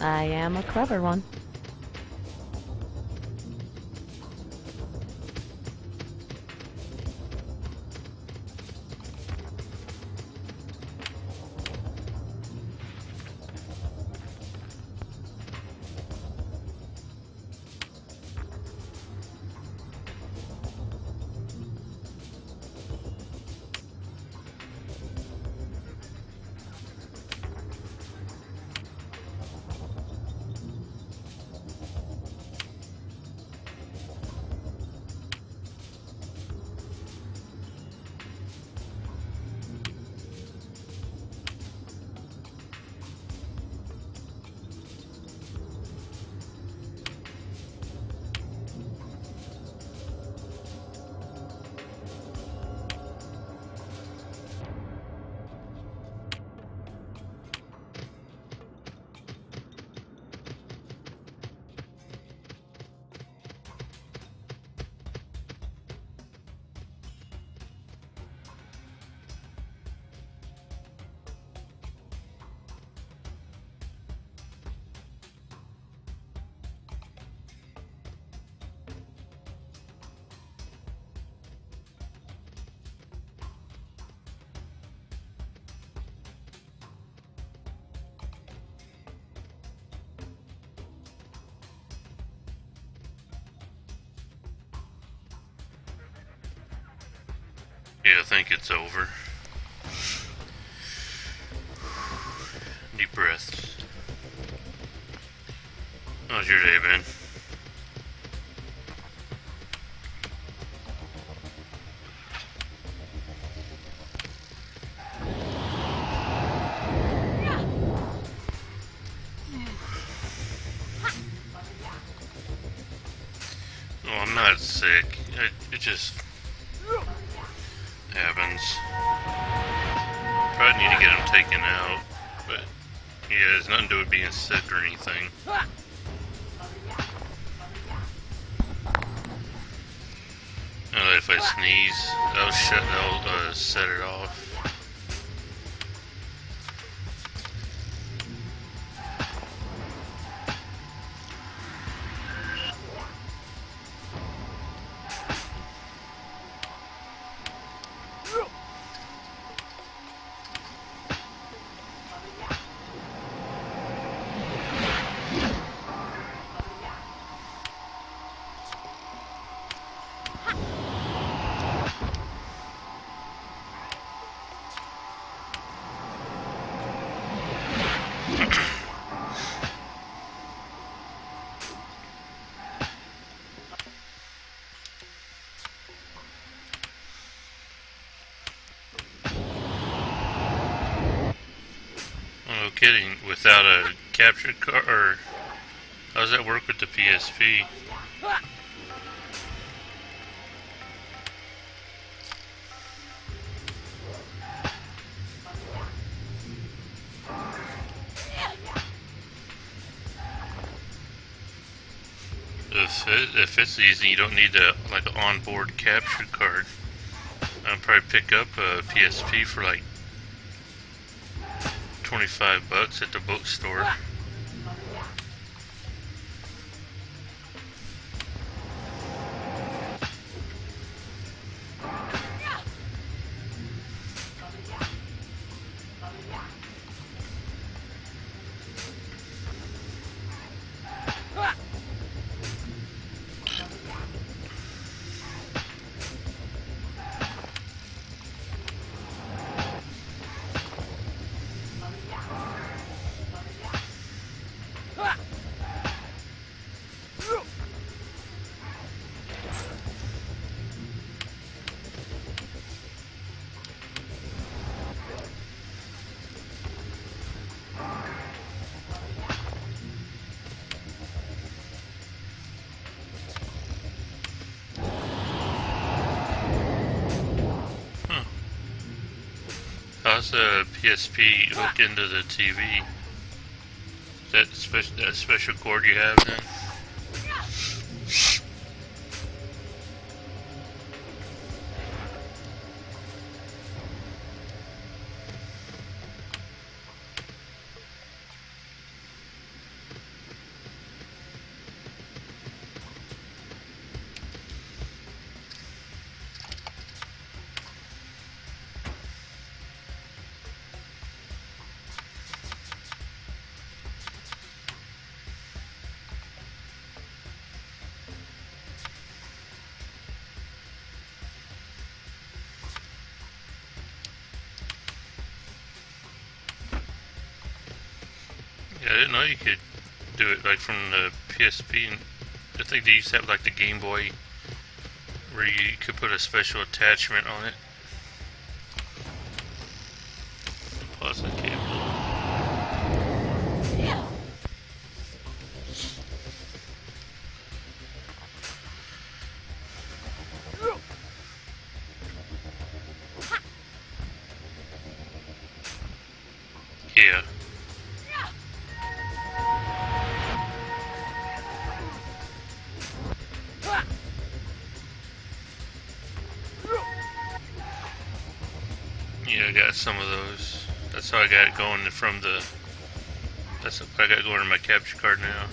I am a clever one. I think it's over. Deep breaths. How's your day been? Oh, I'm not sick. It, it just happens. Probably need to get him taken out, but yeah, it's nothing to do with being sick or anything. That if I sneeze, that'll uh, set it off. No kidding. Without a capture card, or how does that work with the PSP? If it, if it's easy, you don't need a like an onboard capture card. I'd probably pick up a PSP for like 25 bucks at the bookstore. How's the PSP hooked into the TV? Is that special that special cord you have then? Didn't know you could do it like from the PSP. And I think they used to have like the Game Boy where you could put a special attachment on it. Yeah, I got some of those. That's how I got it going from the. That's what I got going in my capture card now.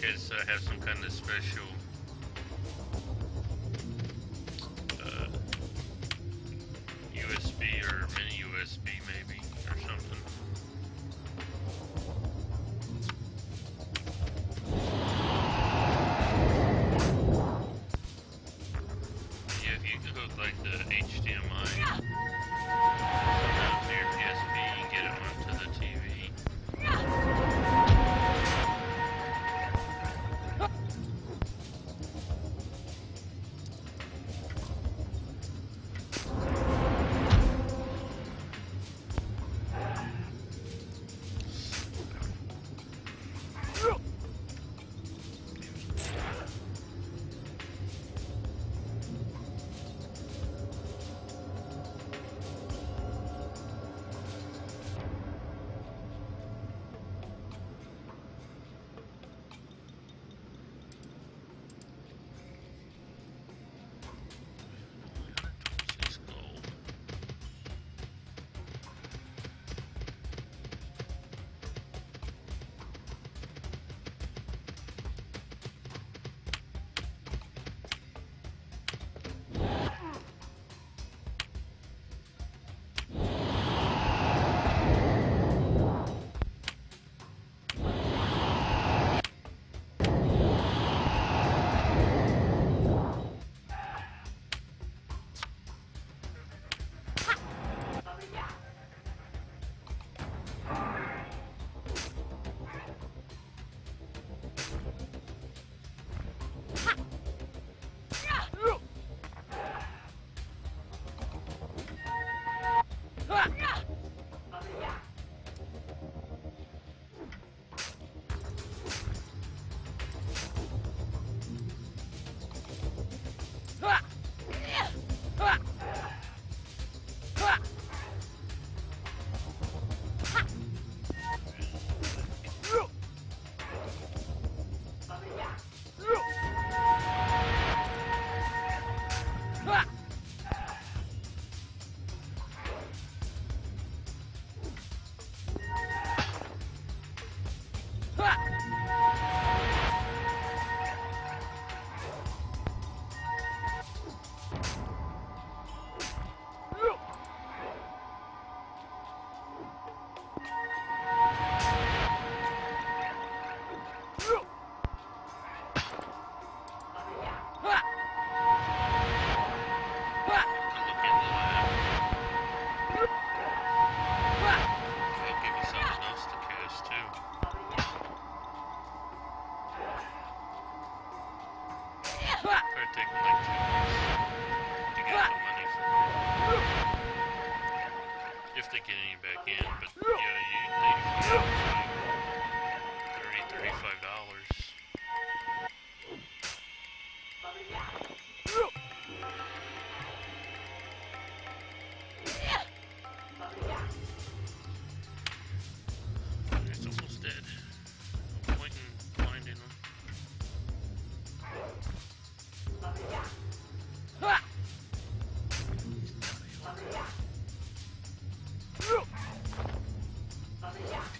Guys uh, have some kind of special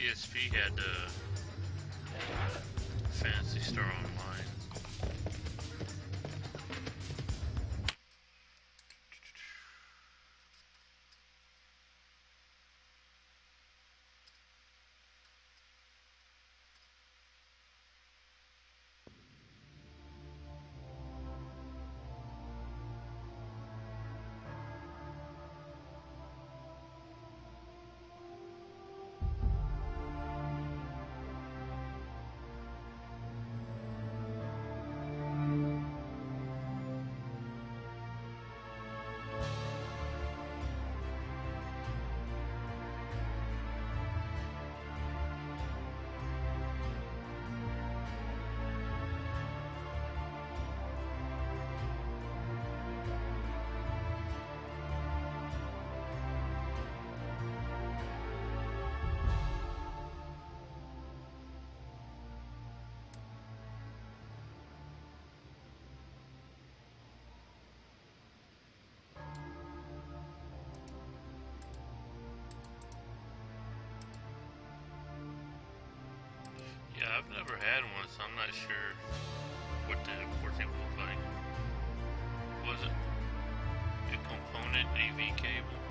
PSP had a uh, Phantasy Star Online. I've never had one, so I'm not sure what the what they look like. Was it a component AV cable?